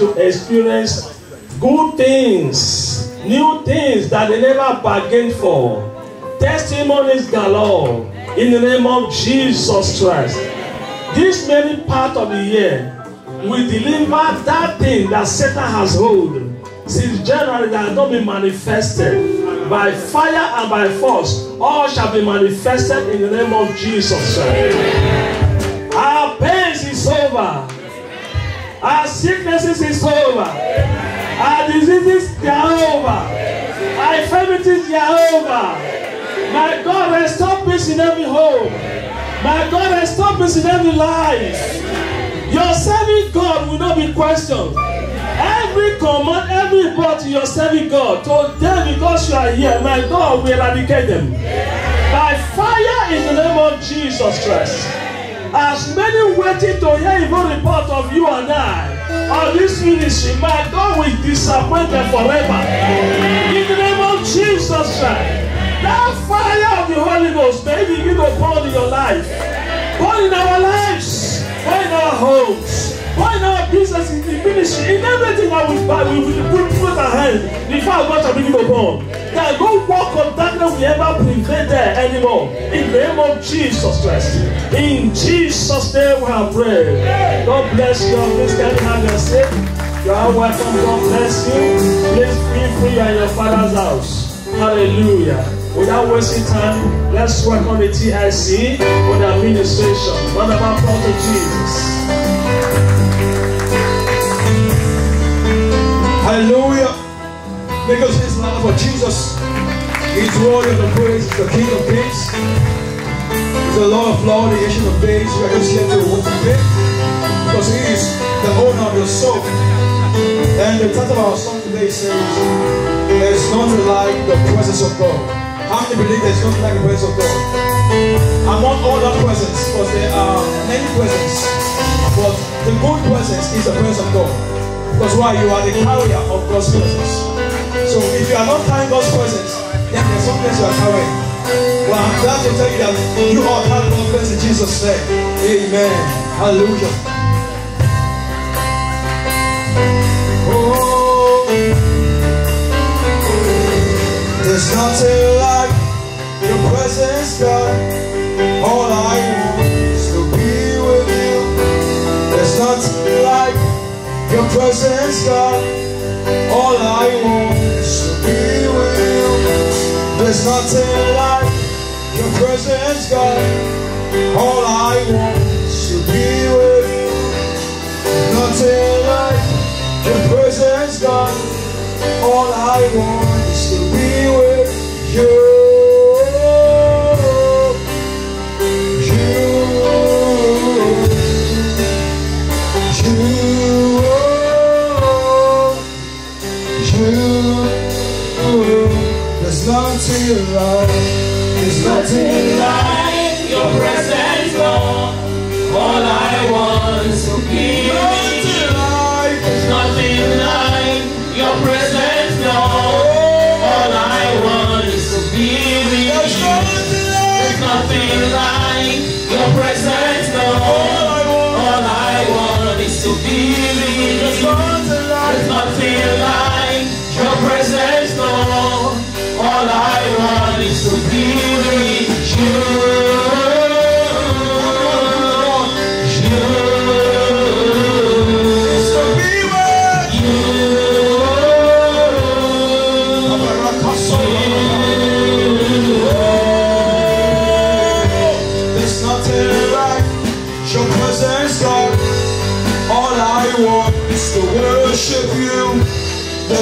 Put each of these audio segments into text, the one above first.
to experience good things, new things that they never bargained for. Testimonies galore in the name of Jesus Christ. This many part of the year, we deliver that thing that Satan has hold since January that has not been manifested by fire and by force. All shall be manifested in the name of Jesus Christ. Our pains is over. Our sicknesses is over. Our diseases are over. Our infirmities are over. My God, restore peace in every home. My God, restore peace in every life. Your serving God will not be questioned. Every command, every report you're serving God, today because you are here, my God will eradicate them. By fire in the name of Jesus Christ. As many waiting to hear evil report of you and I, on this ministry, my God will disappoint them forever. In the name of Jesus Christ. That fire of the Holy Ghost may begin to burn in your life, burn in our lives, burn in our homes, in our business, in the in everything that we buy, we will put, put our hand. The of God shall to burn. That no walk of darkness will ever prevail there anymore. In the name of Jesus Christ. In Jesus' name we have prayed. God bless you. Please can you have your? You are welcome. God bless you. Please feel free in your father's house. Hallelujah. Without wasting time, let's welcome the TIC the administration. What about to Jesus? Hallelujah. Make us love for Jesus. He's worthy of the praise. He's the King of Kings. He's the Lord of Lords, the Ancient of Days. We are just here to worship Him because He is the owner of your soul. And the title of our song today says, There's nothing like the presence of God. How many believe there's nothing like the presence of God? Among all the presence, because there are many presents, but the good presence is the presence of God. Because why? You are the carrier of God's presence. So if you are not carrying God's presence, then there's some place you are carrying. Well, I'm glad to tell you that you are carrying God's presence in Jesus' name. Amen. Hallelujah. Oh, there's nothing like your presence, God. All I your presence, God. All I want is to be with you. There's nothing like your presence, God. All I want is to be with you. Nothing like your presence, God. All I want is to be with you. There's nothing like, there's nothing like your presence, Lord. All I want is to be with you. nothing like your presence, Lord. All I want is to be with you. There's nothing like your presence,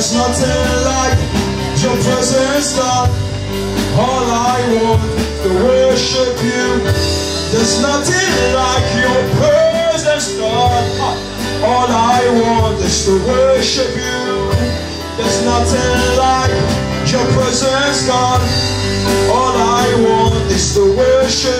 There's nothing like your presence, God. All I want to worship you. There's nothing like your presence, God. All I want is to worship you. There's nothing like your presence, God. All I want is to worship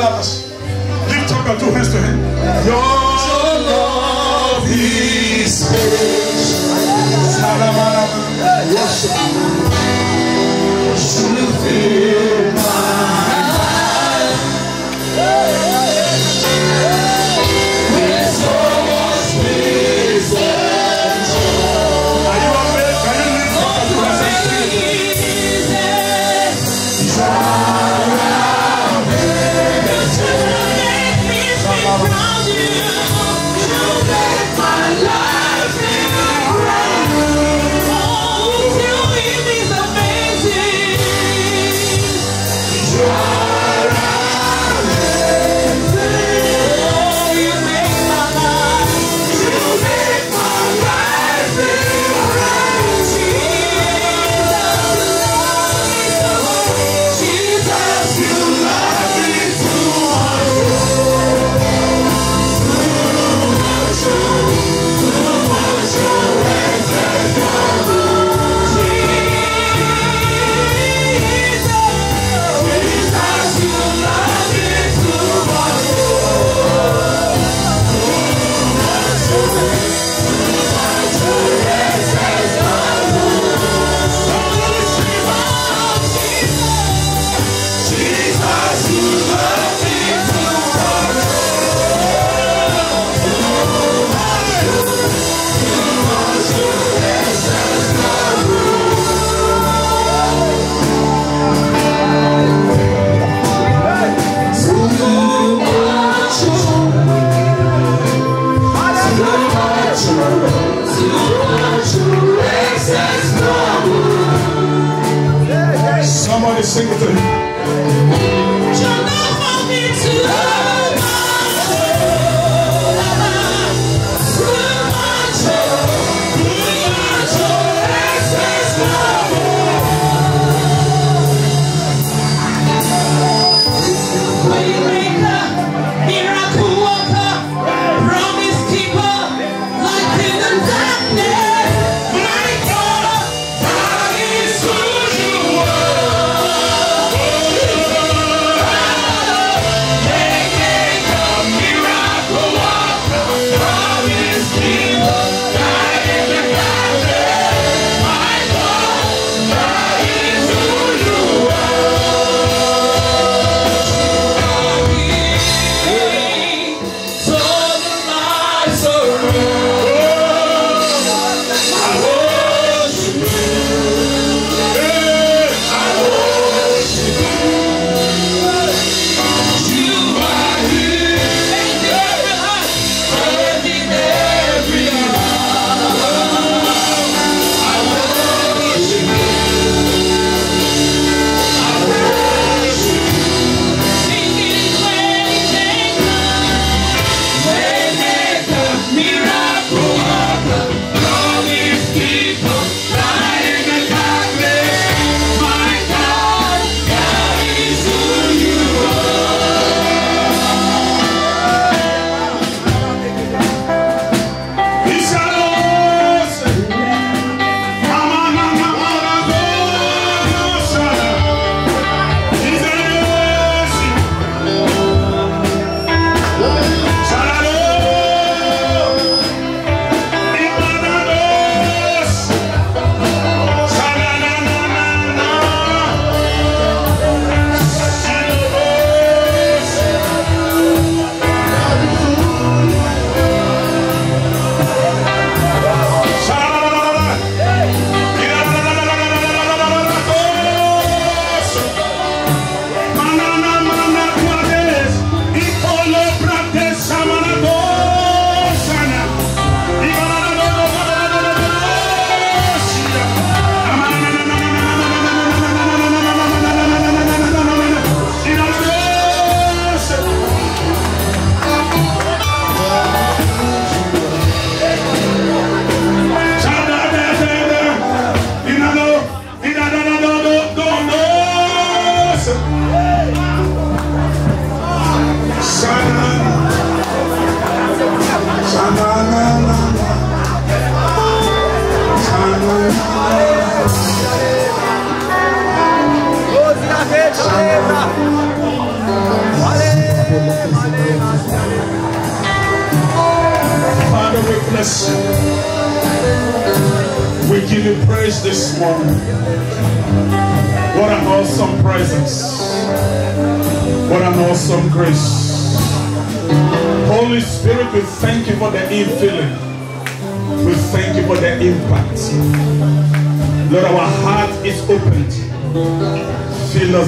others. Lift up your two hands to him. Your love is. Worship. Darkness,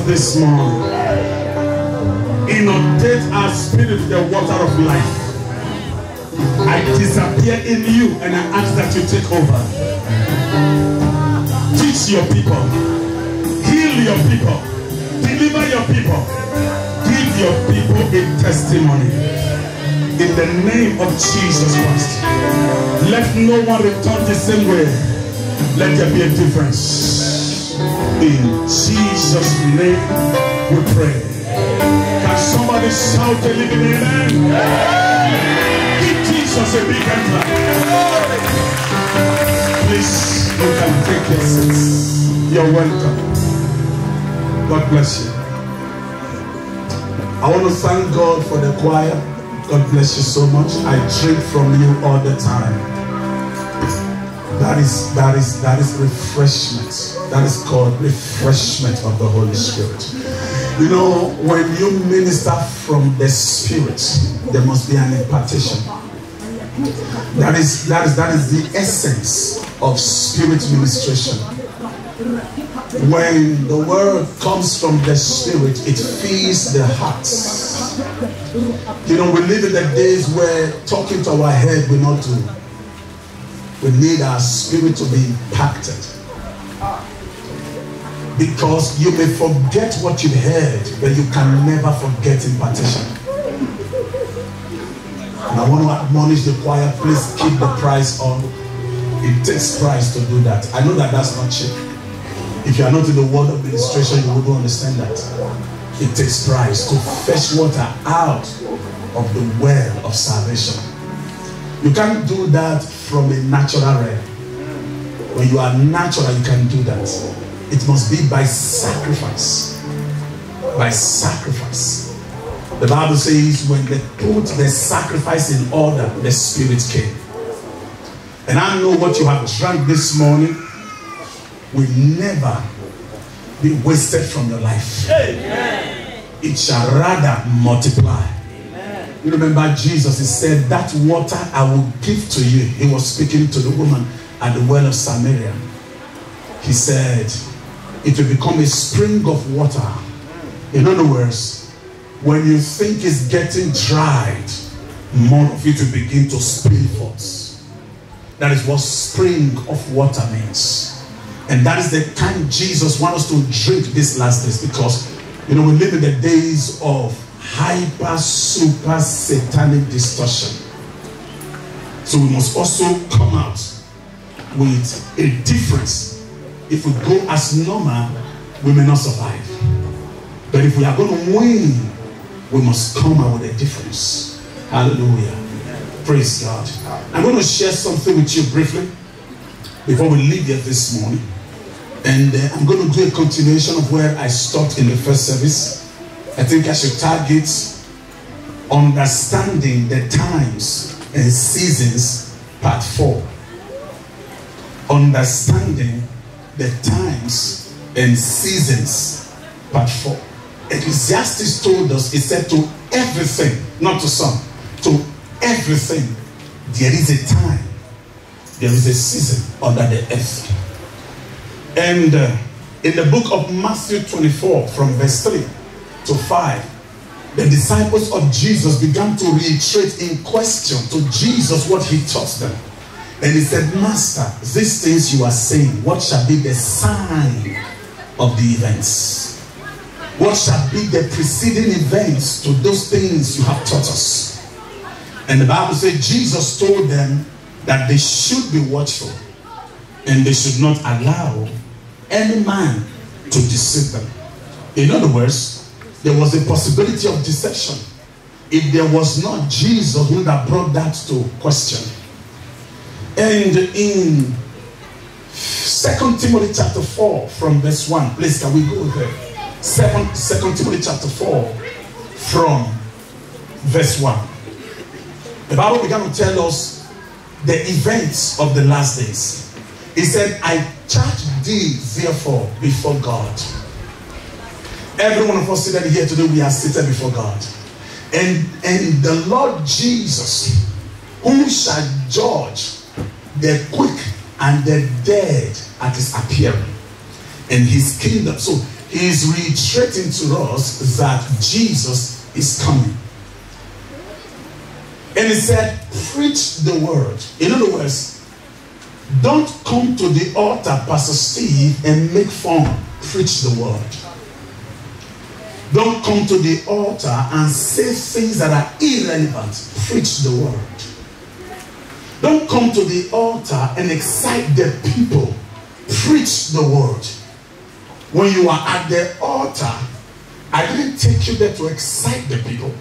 this morning. Inundate our spirit with the water of life. I disappear in you and I ask that you take over. Teach your people. Heal your people. Deliver your people. Give your people a testimony. In the name of Jesus Christ. Let no one return the same way. Let there be a difference. In Jesus' name we pray. Can somebody shout a living amen? Give Jesus a big hand clap. Please, you can take your seats. You're welcome. God bless you. I want to thank God for the choir. God bless you so much. I drink from you all the time. That is that is that is refreshment. That is called refreshment of the Holy Spirit. You know, when you minister from the Spirit, there must be an impartation. That is that is that is the essence of spirit ministration. When the word comes from the spirit, it feeds the hearts. You know, we live in the days where talking to our head will not do. We need our spirit to be impacted. Because you may forget what you've heard, but you can never forget impartation. And I want to admonish the choir, please keep the price on. It takes price to do that. I know that that's not cheap. If you are not in the world of administration, you wouldn't understand that. It takes price to fetch water out of the well of salvation. You can't do that from a natural realm. When you are natural, you can do that. It must be by sacrifice. By sacrifice. The Bible says when they put the sacrifice in order, the Spirit came. And I know what you have drank this morning will never be wasted from your life. It shall rather multiply. You remember Jesus, he said, That water I will give to you. He was speaking to the woman at the well of Samaria. He said, It will become a spring of water. In other words, when you think it's getting dried, more of it will begin to spill forth. That is what spring of water means. And that is the time Jesus wants us to drink this last days because, you know, we live in the days of hyper, super satanic distortion. So we must also come out with a difference. If we go as normal, we may not survive. But if we are going to win, we must come out with a difference. Hallelujah. Praise God. I'm going to share something with you briefly before we leave here this morning. And uh, I'm going to do a continuation of where I stopped in the first service. I think I should target understanding the times and seasons, part four. Understanding the times and seasons, part four. Ecclesiastes told us, he said to everything, not to some, to everything, there is a time, there is a season under the earth. And uh, in the book of Matthew 24, from verse 3 to 5, the disciples of Jesus began to reiterate in question to Jesus what he taught them. And he said, Master, these things you are saying, what shall be the sign of the events? What shall be the preceding events to those things you have taught us? And the Bible said Jesus told them that they should be watchful and they should not allow any man to deceive them. In other words, there was a possibility of deception. If there was not Jesus who have brought that to question. And in Second Timothy chapter 4 from verse 1, please can we go there? Second, Second Timothy chapter 4 from verse 1. The Bible began to tell us the events of the last days. He said, I charge thee therefore before God. Every one of us seated here today, we are seated before God. And, and the Lord Jesus, who shall judge the quick and the dead at his appearing in his kingdom. So he is reiterating to us that Jesus is coming. And he said, Preach the word. In other words, don't come to the altar, Pastor Steve, and make fun. Preach the word. Don't come to the altar and say things that are irrelevant. Preach the word. Don't come to the altar and excite the people. Preach the word. When you are at the altar, I didn't take you there to excite the people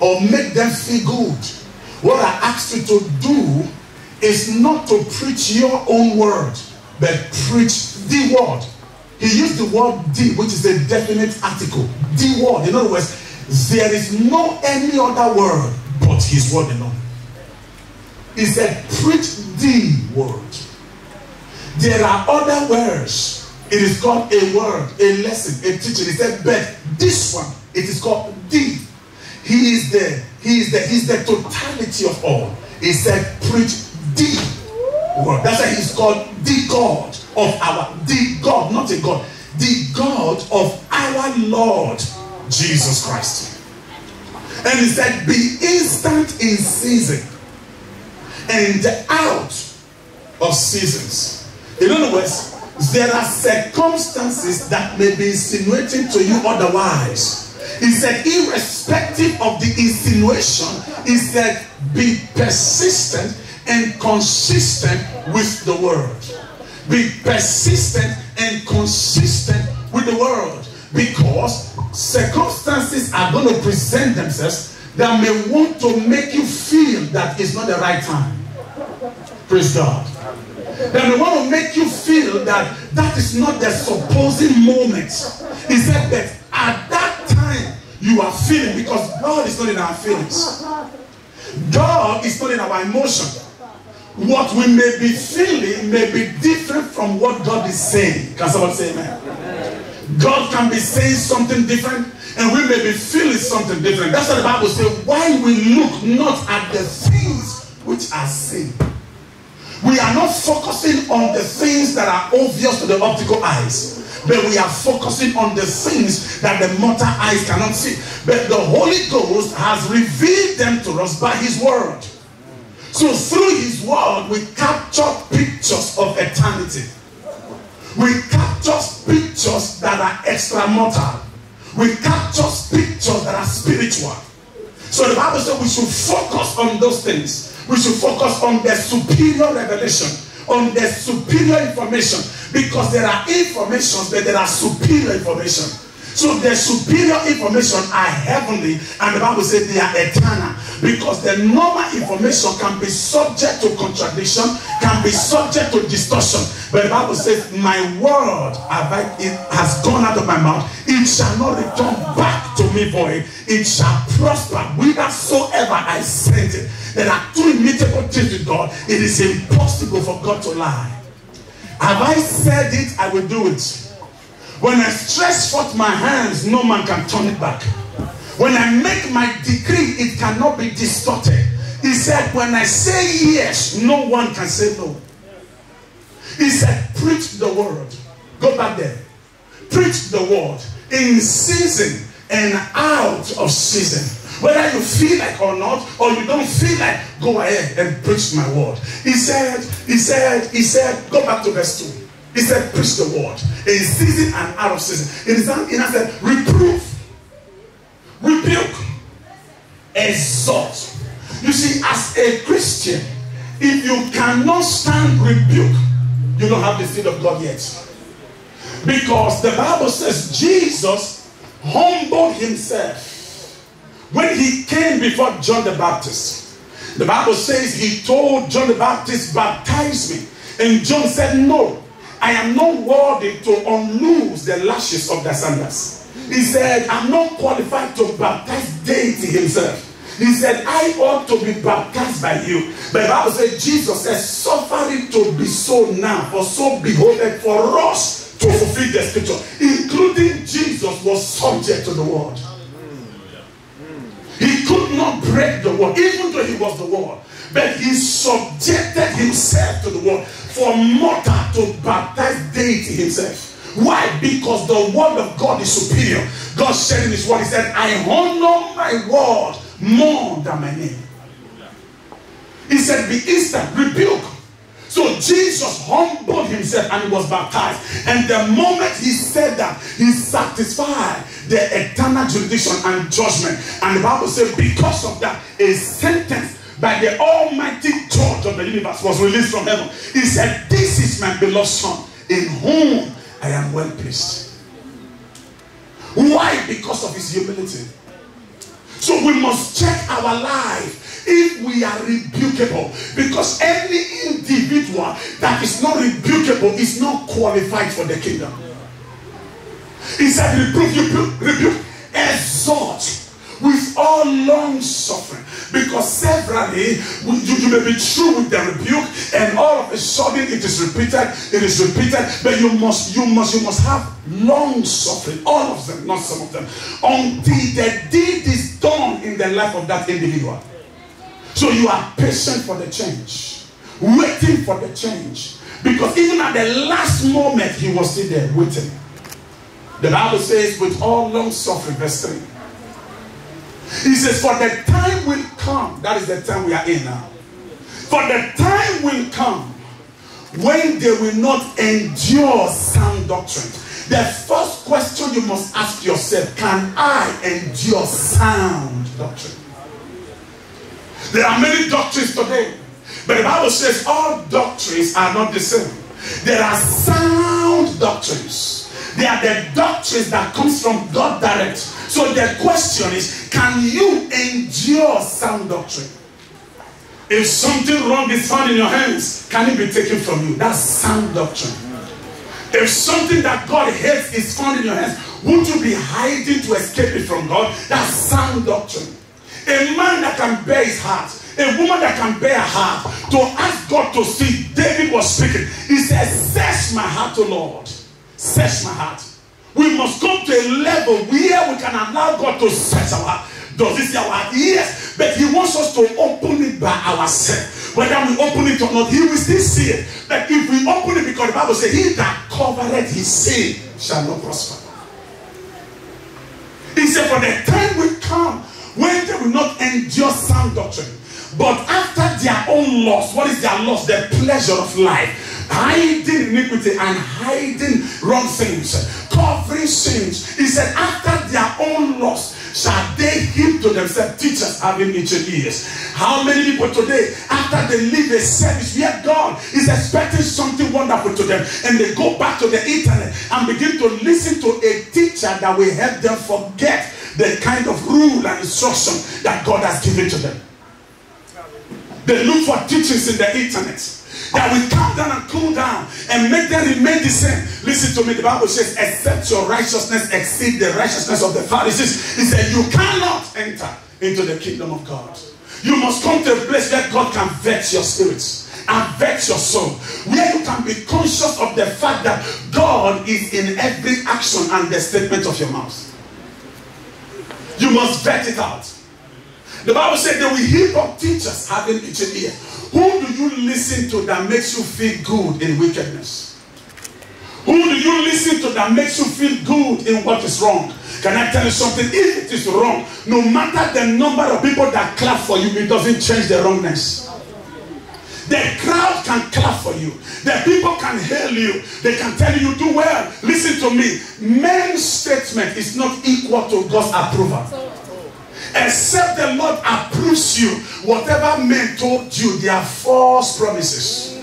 or make them feel good. What I asked you to do is not to preach your own word, but preach the word. He used the word the, which is a definite article. The word. In other words, there is no any other word but his word alone. He said, preach the word. There are other words. It is called a word, a lesson, a teaching. He said, but this one, it is called the. He is the, he is the, he's the totality of all. He said, preach the word. That's why he's called the God of our, the God, not a God, the God of our Lord Jesus Christ. And he said, be instant in season and out of seasons. In other words, there are circumstances that may be insinuating to you otherwise. He said, irrespective of the insinuation, he said, be persistent and consistent with the word. Be persistent and consistent with the word. Because circumstances are going to present themselves that may want to make you feel that it's not the right time. Praise God. That may want to make you feel that that is not the supposing moment. He said that at that time you are feeling because God is not in our feelings. God is not in our emotion. What we may be feeling may be different from what God is saying. Can someone say amen? God can be saying something different and we may be feeling something different. That's what the Bible says. Why we look not at the things which are seen. We are not focusing on the things that are obvious to the optical eyes, but we are focusing on the things that the mortal eyes cannot see. But the Holy Ghost has revealed them to us by His Word. So through His Word, we capture pictures of eternity. We capture pictures that are extra mortal. We capture pictures that are spiritual. So the Bible says we should focus on those things. We should focus on the superior revelation, on the superior information, because there are informations, but there are superior information. So the superior information are heavenly, and the Bible says they are eternal. Because the normal information can be subject to contradiction, can be subject to distortion. But the Bible says, My word has gone out of my mouth, it shall not return back to me void, it shall prosper whithersoever I sent it. There are two immutable things with God. It is impossible for God to lie. Have I said it? I will do it. When I stretch forth my hands, no man can turn it back. When I make my decree, it cannot be distorted. He said, When I say yes, no one can say no. He said, Preach the word. Go back there. Preach the word in season and out of season. Whether you feel like or not, or you don't feel like, go ahead and preach my word. He said, He said, He said, go back to verse 2. He said, preach the word in season and out of season. In his said, reproof, rebuke, exhort. You see, as a Christian, if you cannot stand rebuke, you don't have the seed of God yet. Because the Bible says Jesus humbled himself when he came before John the Baptist. The Bible says he told John the Baptist, baptize me. And John said, no, I am not worthy to unloose the lashes of the sandals. He said, I'm not qualified to baptize deity himself. He said, I ought to be baptized by you. But the Bible says, Jesus says, suffer it to be so now, for so beholdeth for us to fulfill the scripture. Including Jesus was subject to the word. He could not break the word, even though he was the word. But he subjected himself to the word for mortal to baptize deity himself. Why? Because the word of God is superior. God said in his word, He said, I honor my word more than my name. He said, Be instant, rebuke. So Jesus humbled himself and was baptized. And the moment he said that, he satisfied the eternal jurisdiction and judgment. And the Bible said, because of that, a sentence by the Almighty Judge of the universe was released from heaven. He said, This is my beloved Son, in whom I am well pleased. Why? Because of his humility. So we must check our life if we are rebukable. Because any individual that is not rebukable is not qualified for the kingdom. He said, reprove, rebuke, rebuke, exhort with all long suffering. Because severally you, you may be true with the rebuke, and all of a sudden it is repeated, it is repeated, but you must, you must, you must have long suffering, all of them, not some of them, until the deed is done in the life of that individual. So you are patient for the change, waiting for the change. Because even at the last moment, he was still there waiting. The Bible says, with all long suffering, verse 3. He says, For the time will come, that is the time we are in now. For the time will come when they will not endure sound doctrine. The first question you must ask yourself can I endure sound doctrine? There are many doctrines today, but the Bible says all doctrines are not the same. There are sound doctrines. They are the doctrines that comes from God direct. So the question is, can you endure sound doctrine? If something wrong is found in your hands, can it be taken from you? That's sound doctrine. If something that God hates is found in your hands, would you be hiding to escape it from God? That's sound doctrine. A man that can bear his heart, a woman that can bear her heart, to ask God to see. David was speaking. He said, Search my heart, O Lord. Search my heart. We must come to a level where we can allow God to search our. Does this our heart? Yes, but He wants us to open it by ourselves. Whether we open it or not, He will still see it. But if we open it, because the Bible says, He that covereth his sin shall not prosper. He said, For the time will come when they will not endure sound doctrine. But after their own loss, what is their loss? The pleasure of life. Hiding iniquity and hiding wrong things, covering sins. He said, after their own loss, shall they heap to themselves teachers having itching ears. How many people today, after they leave a service where God is expecting something wonderful to them, and they go back to the internet and begin to listen to a teacher that will help them forget the kind of rule and instruction that God has given to them. They look for teachings in the internet that will calm down and cool down and make them remain the same. Listen to me. The Bible says, except your righteousness exceed the righteousness of the Pharisees. He said, you cannot enter into the kingdom of God. You must come to a place where God can vex your spirits and vex your soul. Where you can be conscious of the fact that God is in every action and the statement of your mouth. You must vet it out. The Bible said they will heap up teachers having itching ear. Who do you listen to that makes you feel good in wickedness? Who do you listen to that makes you feel good in what is wrong? Can I tell you something? If it is wrong, no matter the number of people that clap for you, it doesn't change the wrongness. The crowd can clap for you. The people can hail you. They can tell you, you do well. Listen to me. Men's statement is not equal to God's approval. Except the Lord approves you, whatever men told you, they are false promises.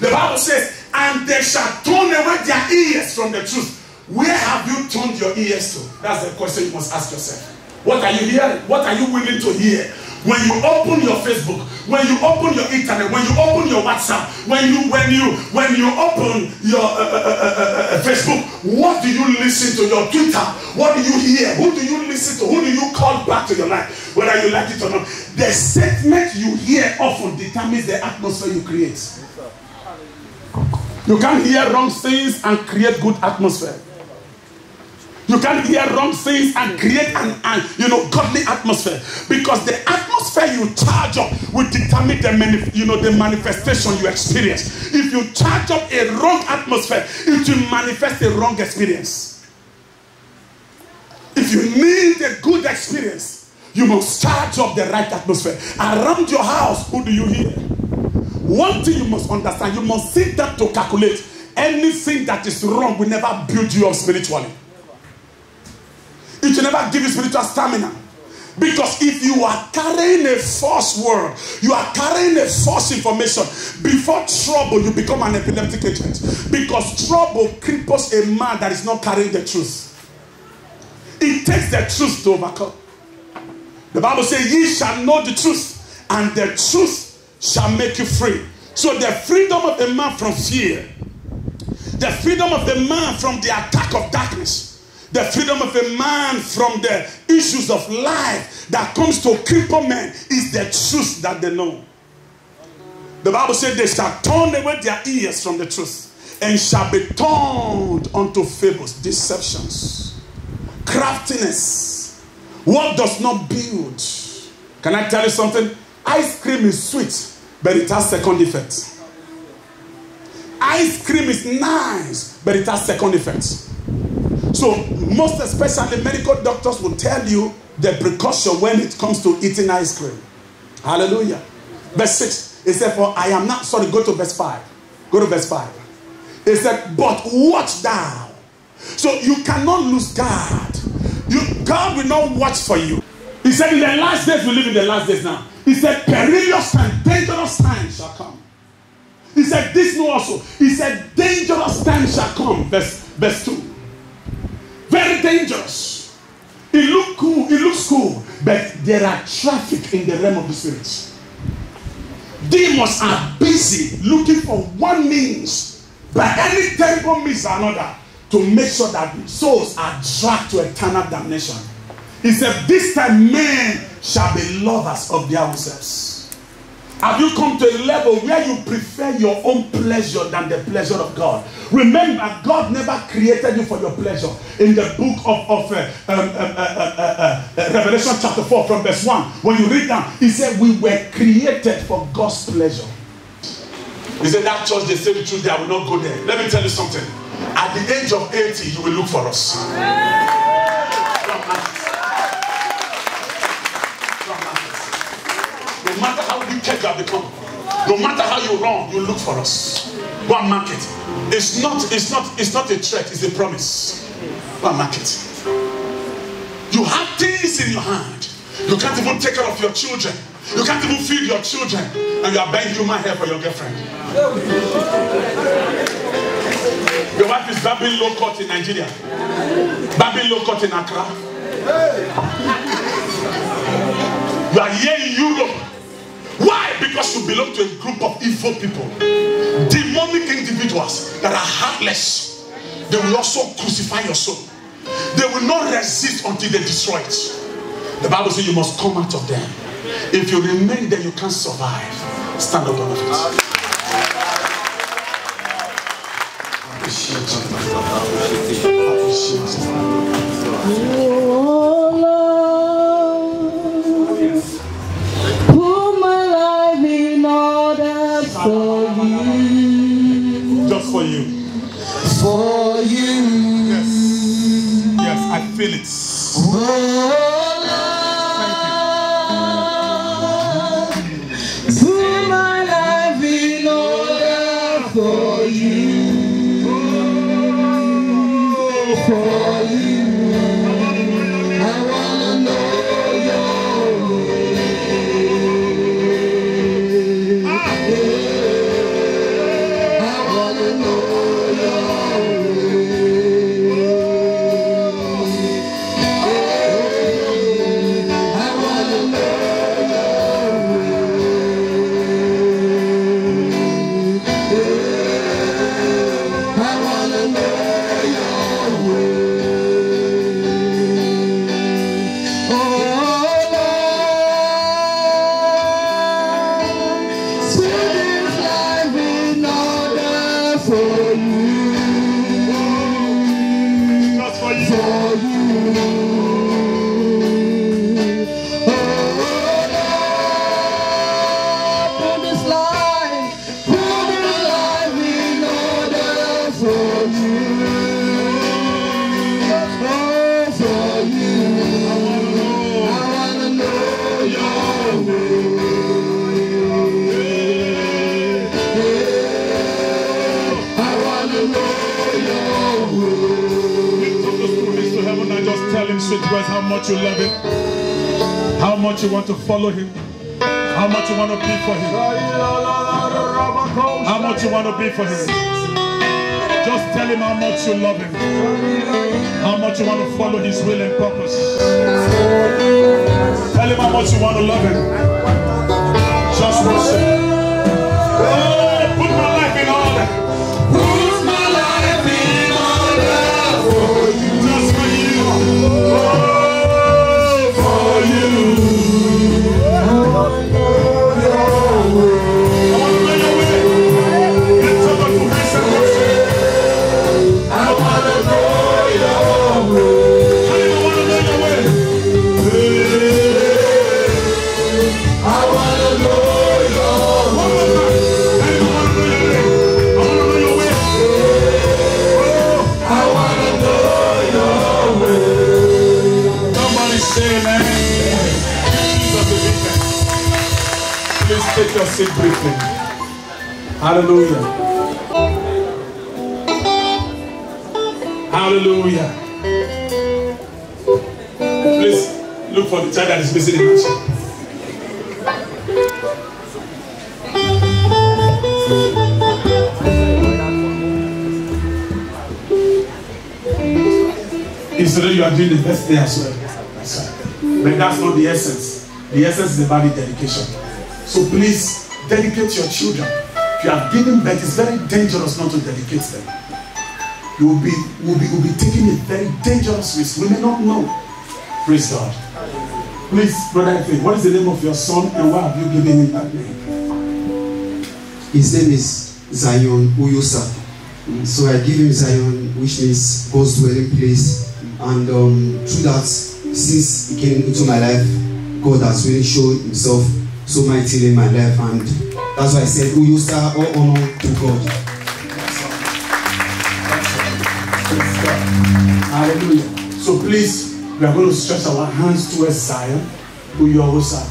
The Bible says, and they shall turn away their ears from the truth. Where have you turned your ears to? That's the question you must ask yourself. What are you hearing? What are you willing to hear? When you open your Facebook, when you open your internet, when you open your WhatsApp, when you when you when you open your uh, uh, uh, uh, Facebook, what do you listen to? Your Twitter, what do you hear? Who do you listen to? Who do you call back to your life, whether you like it or not? The statement you hear often determines the atmosphere you create. You can't hear wrong things and create good atmosphere. You can't hear wrong things and create an, an you know godly atmosphere because the atmosphere you charge up will determine the mani- you know the manifestation you experience. If you charge up a wrong atmosphere, it will manifest a wrong experience. If you need a good experience, you must charge up the right atmosphere. Around your house, who do you hear? One thing you must understand, you must sit down to calculate anything that is wrong will never build you up spiritually. It will never give you spiritual stamina. Because if you are carrying a false word, you are carrying a false information, before trouble, you become an epileptic agent. Because trouble cripples a man that is not carrying the truth. It takes the truth to overcome. The Bible says, Ye shall know the truth, and the truth shall make you free. So, the freedom of the man from fear, the freedom of the man from the attack of darkness, the freedom of a man from the issues of life that comes to cripple men is the truth that they know. The Bible said they shall turn away their ears from the truth and shall be turned unto fables, deceptions, craftiness, what does not build. Can I tell you something? Ice cream is sweet, but it has second effect. Ice cream is nice, but it has second effects. So, most especially, medical doctors will tell you the precaution when it comes to eating ice cream. Hallelujah. Verse 6. It said, For I am not, sorry, go to verse 5. Go to verse 5. It said, But watch thou. So you cannot lose God. You, God will not watch for you. He said, In the last days, we live in the last days now. He said, Perilous and dangerous times shall come. He said, This no also. He said, Dangerous times shall come. Verse, verse 2. Very dangerous. It look cool, it looks cool, but there are traffic in the realm of the spirit. Demons are busy looking for one means, by any terrible means another, to make sure that souls are dragged to eternal damnation. He said, This time men shall be lovers of their own selves. Have you come to a level where you prefer your own pleasure than the pleasure of God? Remember, God never created you for your pleasure. In the book of, of uh, um, um, uh, uh, uh, Revelation chapter 4 from verse 1, when you read down, he said, We were created for God's pleasure. He said, That church, they say the truth, I will not go there. Let me tell you something. At the age of 80, you will look for us. No wicked you have become, no matter how you run, you look for us. Go and mark it. It's not, it's not, it's not a threat, it's a promise. Go and mark it. You have things in your hand. You can't even take care of your children. You can't even feed your children. And you are buying human hair for your girlfriend. Your wife is babbling low cut in Nigeria. Babbling low cut in Accra. You are here in Europe. Why? Because you belong to a group of evil people, demonic individuals that are heartless. They will also crucify your soul. They will not resist until they destroy it. The Bible says you must come out of them. If you remain there, you can't survive. Stand up on your feet. Appreciate you. Appreciate you. Hallelujah. Hallelujah. Please look for the child that is missing in action. Yesterday you are doing the best day as well. But that's not the essence. The essence is about the dedication. So please dedicate your children. You have given birth, it's very dangerous not to dedicate them. You will be will be will be taking a very dangerous risk. We may not know. Praise God. Please, brother Efe, what is the name of your son and why have you given him that name? His name is Zion Uyosa. So I give him Zion, which means God's dwelling place. And um, through that, since he came into my life, God has really shown himself so mightily in my life. And that's why I said we Uyosa, all honor to God. Hallelujah. So please, we are going to stretch our hands towards Zion, who you always are.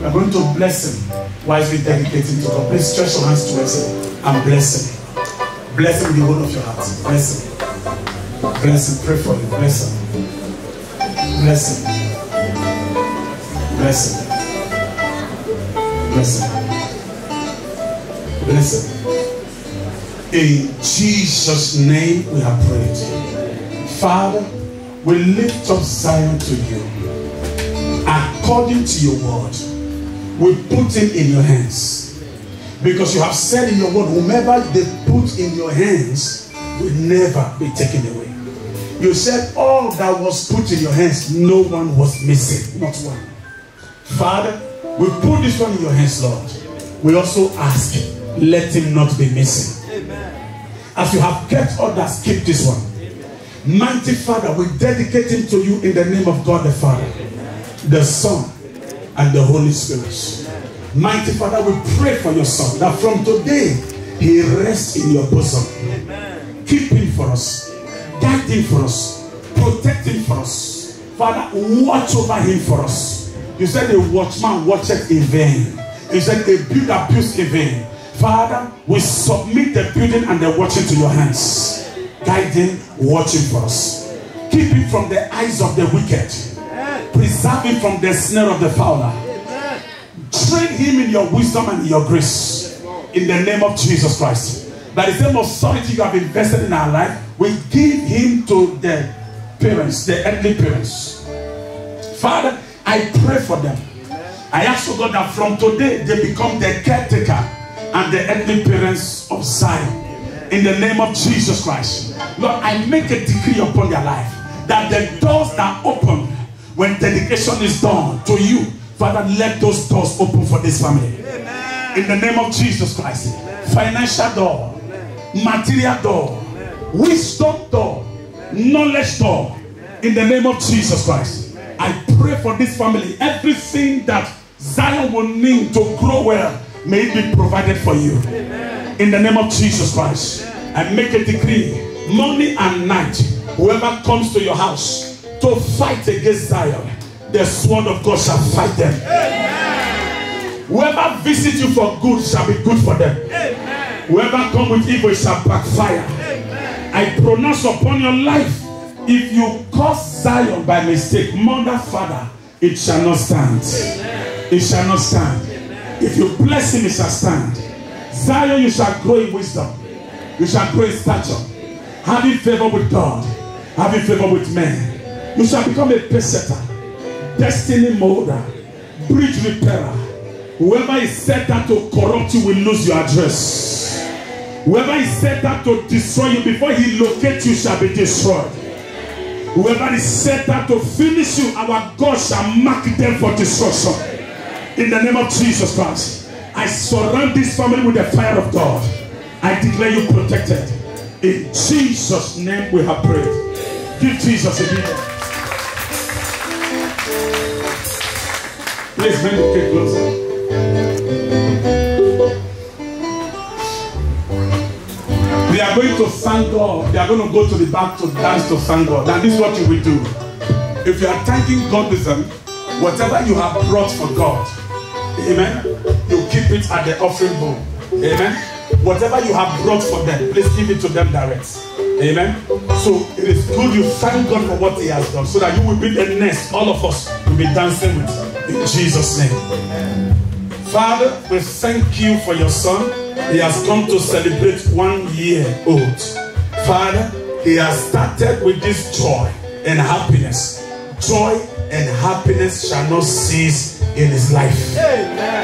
We are going to bless him we dedicating to God. Please stretch your hands towards him and bless him. Bless him the whole of your heart. Bless him. Bless him. Pray for him. Bless him. Bless him. Bless him. Bless him. Bless him. In Jesus' name we have prayed. Father, we lift up Zion to you. According to your word, we put him in your hands. Because you have said in your word, whomever they put in your hands will never be taken away. You said all that was put in your hands, no one was missing, not one. Father, we put this one in your hands, Lord. We also ask, let him not be missing. As you have kept others, keep this one. Mighty Father, we dedicate him to you in the name of God the Father, the Son, and the Holy Spirit. Mighty Father, we pray for your Son that from today he rests in your bosom. Keep him for us, guide him for us, protect him for us. Father, watch over him for us. You said a watchman watcheth in vain. You said a builder builds in vain. Father, we submit the building and the watching to your hands. Guiding, watching for us. Keep it from the eyes of the wicked. Preserve it from the snare of the fowler. Train him in your wisdom and your grace. In the name of Jesus Christ. By the same authority you have invested in our life, we give him to the parents, the earthly parents. Father, I pray for them. I ask for God that from today they become the caretaker and the earthly parents of Zion. In the name of Jesus Christ. Lord, I make a decree upon their life that the doors that open when dedication is done to you, Father, let those doors open for this family. In the name of Jesus Christ. Financial door, material door, wisdom door, knowledge door. In the name of Jesus Christ. I pray for this family. Everything that Zion will need to grow well, may it be provided for you. In the name of Jesus Christ. I make a decree morning and night. Whoever comes to your house to fight against Zion, the sword of God shall fight them. Whoever visits you for good shall be good for them. Whoever come with evil shall backfire. I pronounce upon your life if you cause Zion by mistake, mother, father, it shall not stand. It shall not stand. If you bless him, it shall stand. Zion, you shall grow in wisdom. You shall grow in stature. Having favor with God, having favor with men. You shall become a pace setter, destiny molder, bridge repairer. Whoever is set out to corrupt you will lose your address. Whoever is set out to destroy you before he locates you shall be destroyed. Whoever is set out to finish you, our God shall mark them for destruction. In the name of Jesus Christ, I surround this family with the fire of God. I declare you protected. In Jesus' name we have prayed. Give Jesus a big Please bring the cake closer. We are going to thank God. We are going to go to the back to dance to thank God. And this is what you will do. If you are thanking God with them, whatever you have brought for God, amen, you keep it at the offering bowl. Amen. Whatever you have brought for them, please give it to them direct. Amen. So it is good you thank God for what He has done so that you will be the next, all of us will be dancing with in Jesus' name. Father, we thank you for your son. He has come to celebrate one year old. Father, he has started with this joy and happiness. Joy and happiness shall not cease in his life.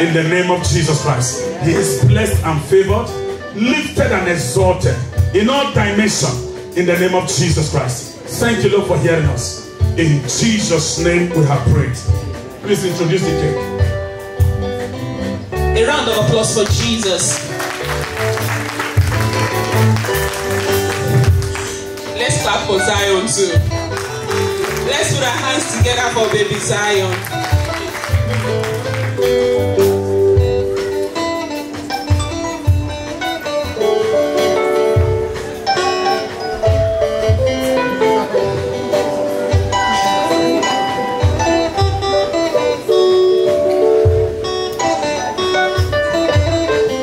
In the name of Jesus Christ. He is blessed and favored, lifted and exalted in all dimensions. In the name of Jesus Christ. Thank you, Lord, for hearing us. In Jesus' name we have prayed. Please introduce the cake. A round of applause for Jesus. Let's clap for Zion too. Let's put our hands together for baby Zion.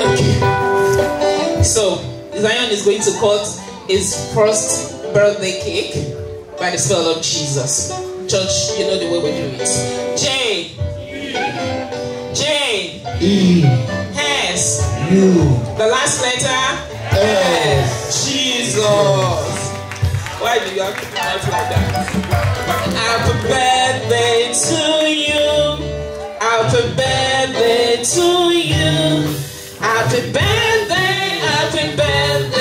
Okay. So Zion is going to cut his first birthday cake by the spell of Jesus. Church, you know the way we do it. J. J. E. S. U. The last letter. S. Jesus. Why do you have to pronounce like that? Happy birthday to you. Happy birthday to you. Happy birthday, happy birthday,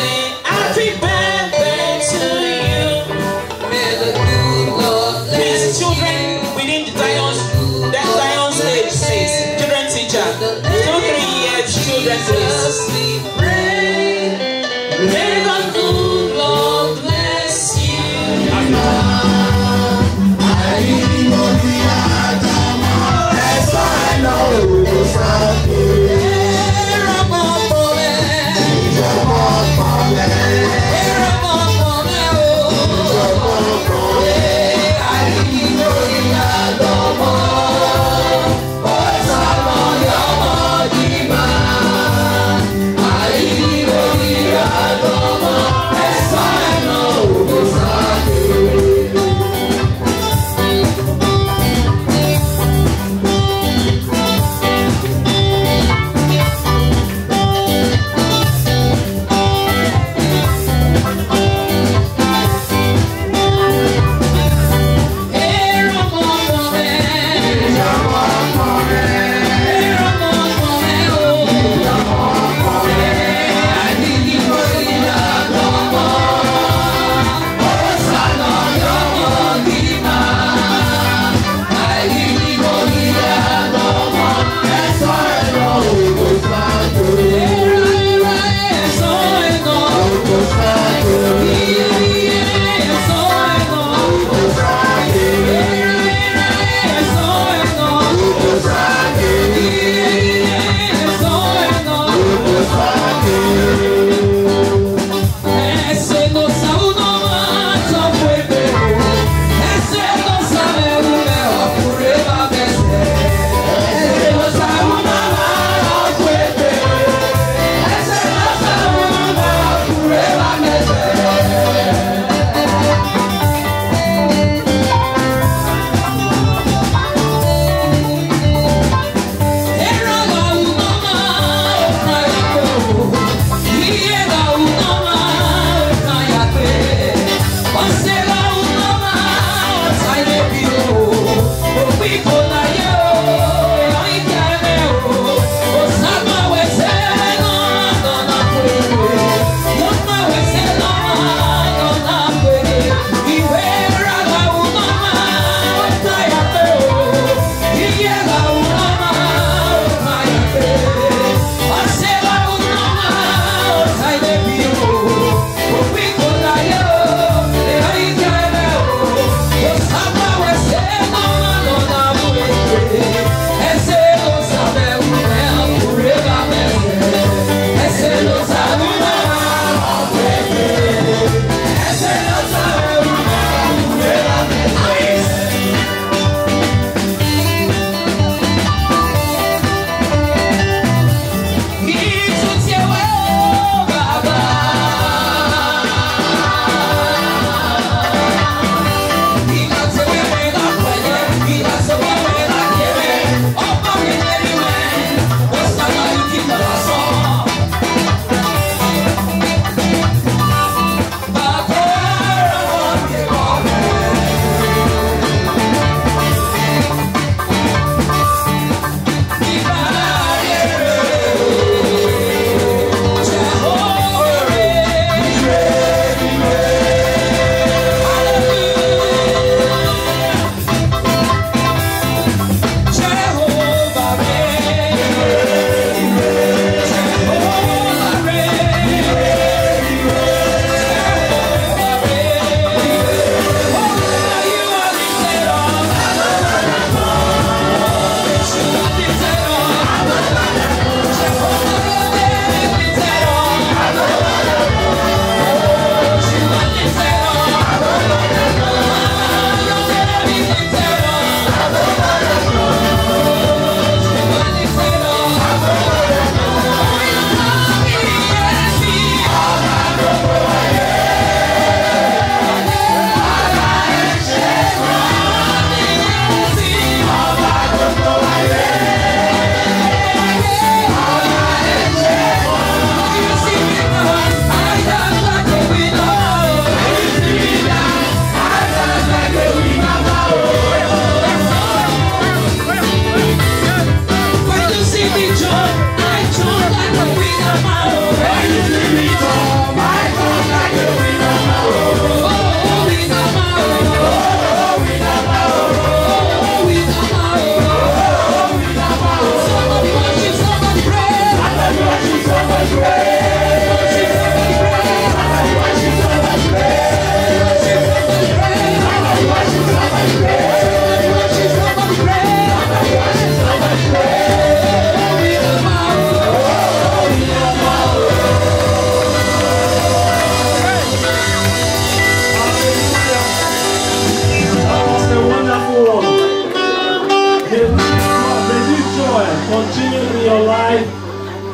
continue in your life,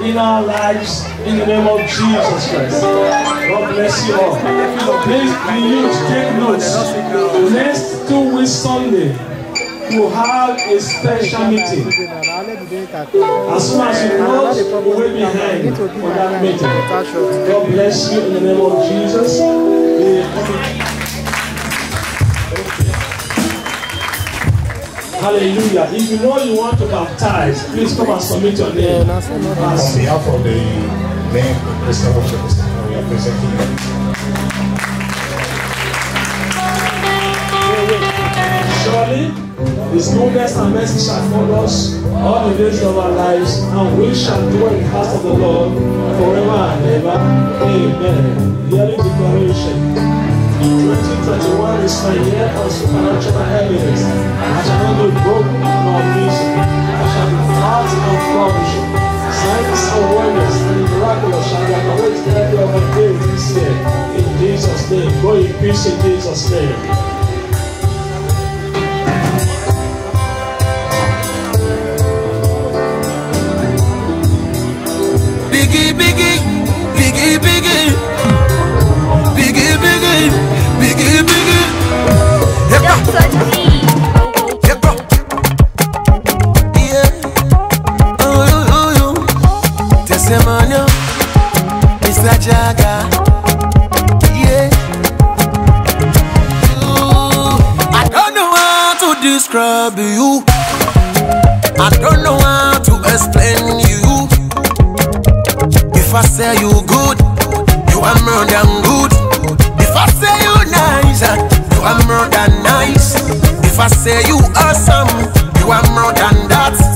in our lives, in the name of Jesus Christ. God bless you all. Please be take notes. Next two weeks Sunday. You have a special meeting. As soon as you close, we will be hanged for that meeting. God bless you in the name of Jesus. Hallelujah. If you know you want to baptize, please come and submit your name. On behalf of the main Christian worship Mr. we are presenting you. His goodness and mercy shall follow us all the days of our lives, and we shall dwell in the house of the Lord forever and ever. Amen. Yearly declaration. 2021 is my year of supernatural evidence. I shall not be broken nor missing. I shall be fat and flourishing. Signs and wonders and miraculous shall be awaited every other day this year. In Jesus' name. Go in peace in Jesus' name. Biggie, biggie, biggie, biggie, biggie, biggie, biggie, biggie. Hip hop, hip hop. Yeah. Oh, oh, oh, oh. you, you, you. Testimonial, Mr. Jagger. Yeah. Ooh. I don't know how to describe you. I don't know how to explain you. Say you good, you are more than good. If I say you nice, you are more than nice. If I say you awesome, you are more than that.